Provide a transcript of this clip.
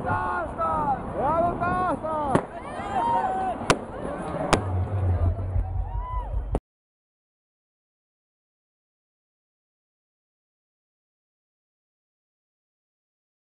さ。